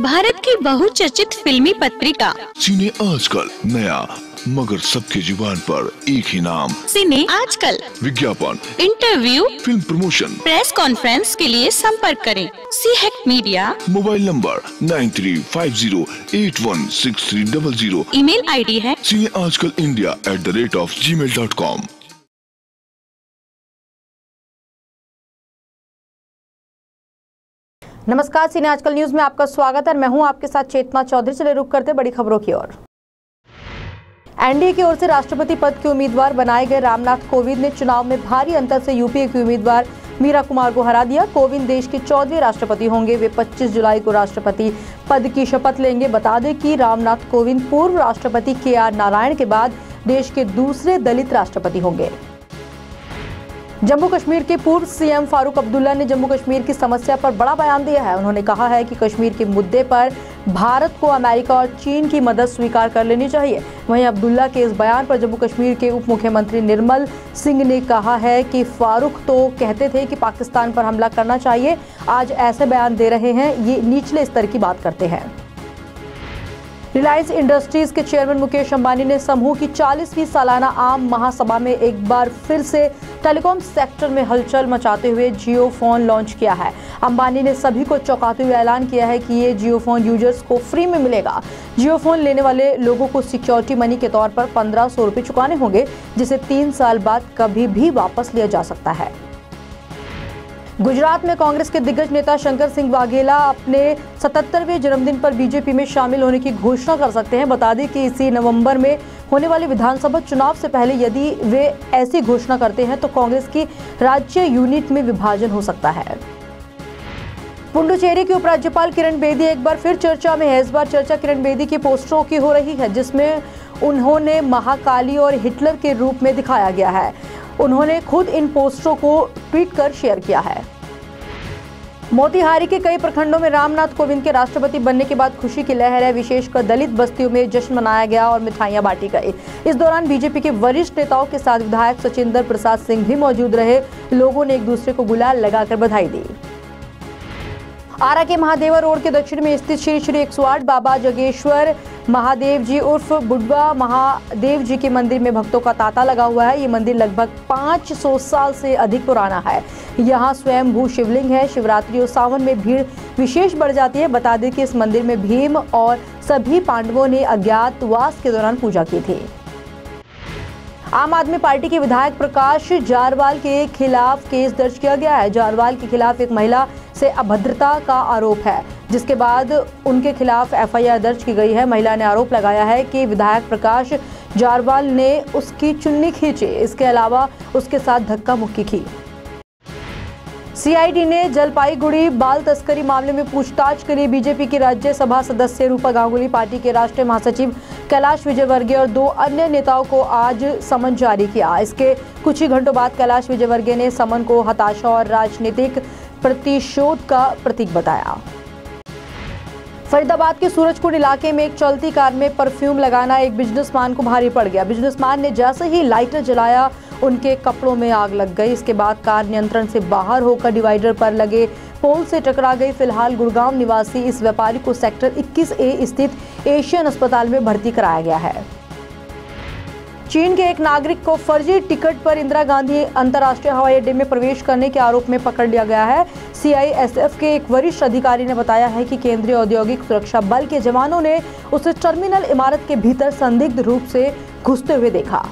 भारत की बहुचर्चित फिल्मी पत्रिका। सीने आजकल नया मगर सबके ज़ुबान पर एक ही नाम। सिने आजकल। विज्ञापन। Interview. Film promotion. Press conference के लिए संपर्क करें। सी हेक media. Mobile number nine three five zero eight one six three double zero. Email ID है। Cine Aajkal India at the rate of G mail dot com. नमस्कार cine आजकल news में आपका स्वागत है। मैं हूँ आपके साथ चेतना चौधरी। चले रुक करते बड़ी खबरों की ओर। एनडीए की ओर से राष्ट्रपति पद के उम्मीदवार बनाए गए रामनाथ कोविंद ने चुनाव में भारी अंतर से यूपीए के उम्मीदवार मीरा कुमार को हरा दिया। कोविंद देश के चौदहवें राष्ट्रपति होंगे। वे 25 जुलाई को राष्ट्रपति पद की शपथ लेंगे। बता दें कि रामनाथ कोविंद पूर्व राष्ट्रपति के आर नारायण के बाद देश के दूसरे दलित राष्ट्रपति होंगे। जम्मू कश्मीर के पूर्व सीएम फारूक अब्दुल्ला ने जम्मू कश्मीर की समस्या पर बड़ा बयान दिया है। उन्होंने कहा है कि कश्मीर के मुद्दे पर भारत को अमेरिका और चीन की मदद स्वीकार कर लेनी चाहिए। वहीं अब्दुल्ला के इस बयान पर जम्मू कश्मीर के उप मुख्यमंत्री निर्मल सिंह ने कहा है कि फारूक तो कहते थे कि पाकिस्तान पर हमला करना चाहिए। आज ऐसे बयान दे रहे हैं, ये निचले स्तर की बात करते हैं। रिलायंस इंडस्ट्रीज़ के चेयरमैन मुकेश अंबानी ने समूह की 40वीं सालाना आम महासभा में एक बार फिर से टेलीकॉम सेक्टर में हलचल मचाते हुए जियो फ़ोन लॉन्च किया है। अंबानी ने सभी को चौंकाते हुए ऐलान किया है कि ये जियो फ़ोन यूज़र्स को फ्री में मिलेगा। जियो फ़ोन लेने वाले लोगों को सिक्योरिटी मनी के तौर पर पंद्रह सौ चुकाने होंगे, जिसे तीन साल बाद कभी भी वापस लिया जा सकता है। गुजरात में कांग्रेस के दिग्गज नेता शंकर सिंह वाघेला अपने 77वें जन्मदिन पर बीजेपी में शामिल होने की घोषणा कर सकते हैं। बता दें कि इसी नवंबर में होने वाले विधानसभा चुनाव से पहले यदि वे ऐसी घोषणा करते हैं तो कांग्रेस की राज्य यूनिट में विभाजन हो सकता है। पुडुचेरी के उपराज्यपाल किरण बेदी एक बार फिर चर्चा में है। इस बार चर्चा किरण बेदी की पोस्टरों की हो रही है, जिसमें उन्होंने महाकाली और हिटलर के रूप में दिखाया गया है। उन्होंने खुद इन पोस्टरों को ट्वीट कर शेयर किया है। मोतिहारी के कई प्रखंडों में रामनाथ कोविंद के राष्ट्रपति बनने के बाद खुशी की लहर है। विशेषकर दलित बस्तियों में जश्न मनाया गया और मिठाइयाँ बांटी गई। इस दौरान बीजेपी के वरिष्ठ नेताओं के साथ विधायक सचिंदर प्रसाद सिंह भी मौजूद रहे। लोगों ने एक दूसरे को गुलाल लगाकर बधाई दी। आरा के महादेवा रोड के दक्षिण में स्थित श्री श्री एक सौ आठ बाबा जगेश्वर महादेव जी उर्फ़ बुडवा महादेव जी के मंदिर में भक्तों का तांता लगा हुआ है। ये मंदिर लगभग 500 साल से अधिक पुराना है। यहाँ स्वयं भू शिवलिंग है। शिवरात्रि और सावन में भीड़ विशेष बढ़ जाती है। बता दें कि इस मंदिर में भीम और सभी पांडवों ने अज्ञातवास के दौरान पूजा की थी। आम आदमी पार्टी के विधायक प्रकाश जारवाल के खिलाफ केस दर्ज किया गया है। जारवाल के खिलाफ एक महिला से अभद्रता का आरोप है, जिसके बाद उनके खिलाफ एफआईआर दर्ज की गई है। महिला ने आरोप लगाया है कि विधायक प्रकाश जारवाल ने उसकी चुन्नी खींची, इसके अलावा उसके साथ धक्का मुक्की की। सीआईडी ने जलपाईगुड़ी बाल तस्करी मामले में पूछताछ के लिए बीजेपी की राज्यसभा सदस्य रूपा गांगुली, पार्टी के राष्ट्रीय महासचिव कैलाश विजयवर्गीय और दो अन्य नेताओं को आज समन जारी किया। इसके कुछ ही घंटों बाद कैलाश विजयवर्गीय ने समन को हताशा और राजनीतिक प्रतिशोध का प्रतीक बताया। फरीदाबाद के सूरजकुंड इलाके में एक चलती कार में परफ्यूम लगाना एक बिजनेसमैन को भारी पड़ गया। बिजनेसमैन ने जैसे ही लाइटर जलाया, उनके कपड़ों में आग लग गई। इसके बाद कार नियंत्रण से बाहर होकर डिवाइडर पर लगे, पोल से टकरा गई फ़िलहाल गुड़गांव निवासी। इस व्यापारी को सेक्टर 21 ए स्थित एशियन अस्पताल में भर्ती कराया गया है। चीन के एक नागरिक को फर्जी टिकट पर इंदिरा गांधी अंतर्राष्ट्रीय हवाई अड्डे में प्रवेश करने के आरोप में पकड़ लिया गया है। सीआईएसएफ के एक वरिष्ठ अधिकारी ने बताया है कि केंद्रीय औद्योगिक सुरक्षा बल के जवानों ने उसे टर्मिनल इमारत के भीतर संदिग्ध रूप से घुसते हुए देखा।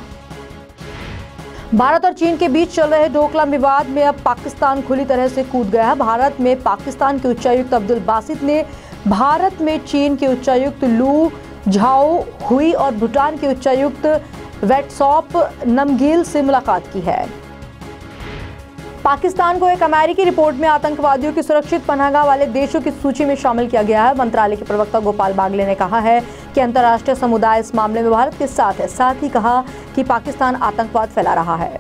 भारत और चीन के बीच चल रहे डोकलाम विवाद में अब पाकिस्तान खुली तरह से कूद गया है। भारत में पाकिस्तान के उच्चायुक्त अब्दुल बासित ने भारत में चीन के उच्चायुक्त लू झाओ हुई और भूटान के उच्चायुक्त वेटसॉप नमगील से मुलाकात की है। पाकिस्तान को एक अमेरिकी रिपोर्ट में आतंकवादियों की सुरक्षित पनाहगाह वाले देशों की सूची में शामिल किया गया है। मंत्रालय के प्रवक्ता गोपाल बागले ने कहा है कि अंतर्राष्ट्रीय समुदाय इस मामले में भारत के साथ है। साथ ही कहा कि पाकिस्तान आतंकवाद फैला रहा है।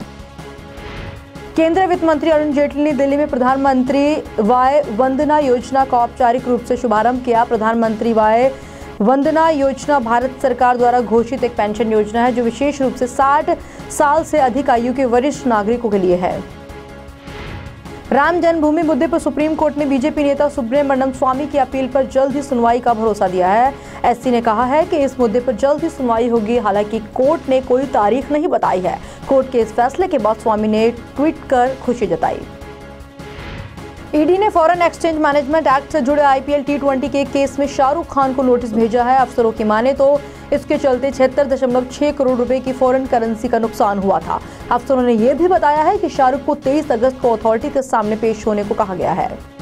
केंद्रीय वित्त मंत्री अरुण जेटली ने दिल्ली में प्रधानमंत्री वाय वंदना योजना का औपचारिक रूप से शुभारंभ किया। प्रधानमंत्री वाय वंदना योजना भारत सरकार द्वारा घोषित एक पेंशन योजना है, जो विशेष रूप से 60 साल से अधिक आयु के वरिष्ठ नागरिकों के लिए है। राम जन्मभूमि मुद्दे पर सुप्रीम कोर्ट ने बीजेपी नेता सुब्रमण्यम स्वामी की अपील पर जल्द ही सुनवाई का भरोसा दिया है। एससी ने कहा है कि इस मुद्दे पर जल्द ही सुनवाई होगी, हालाँकि कोर्ट ने कोई तारीख नहीं बताई है। कोर्ट के इस फैसले के बाद स्वामी ने ट्वीट कर खुशी जताई। ईडी ने फॉरेन एक्सचेंज मैनेजमेंट एक्ट से जुड़े आईपीएल टी ट्वेंटी के केस में शाहरुख खान को नोटिस भेजा है, अफसरों की माने तो। इसके चलते छिहत्तर दशमलव छह करोड़ रुपए की फॉरेन करेंसी का नुकसान हुआ था। अफसरों ने यह भी बताया है कि शाहरुख को 23 अगस्त को अथॉरिटी के सामने पेश होने को कहा गया है।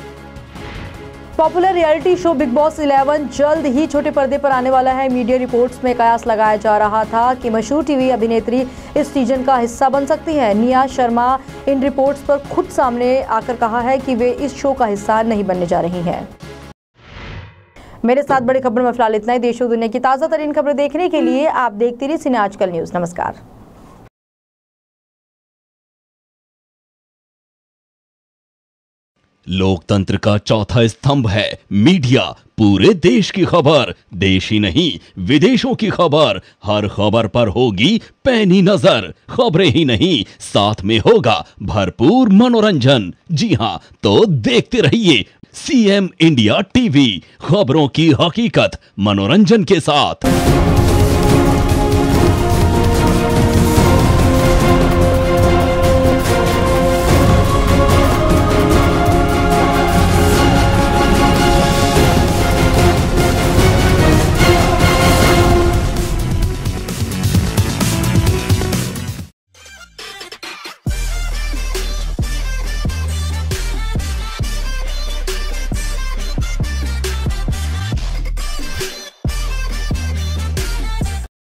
Popular reality show big boss 11 जल्द ही छोटे पर्दे पर आने वाला है। मीडिया रिपोर्ट्स में कयास लगाया जा रहा था कि मशहूर टीवी अभिनेत्री इस सीज़न का हिस्सा बन सकती हैं। निया शर्मा इन रिपोर्ट्स पर खुद सामने आकर कहा है कि वे इस शो का हिस्सा नहीं बनने जा रही हैं। मेरे साथ बड़ी खबर में फ़िलहाल इतना ही। देश दुनिया की ताज़ा तरीन खबरें देखने के लिए आप देखते रहिए सिने आजकल न्यूज़। नमस्कार। लोकतंत्र का चौथा स्तंभ है मीडिया, पूरे देश की खबर। देश ही नहीं, विदेशों की खबर। हर खबर पर होगी पैनी नज़र। खबरें ही नहीं, साथ में होगा भरपूर मनोरंजन। जी हाँ तो देखते रहिए सीएम इंडिया टीवी खबरों की हकीकत, मनोरंजन के साथ।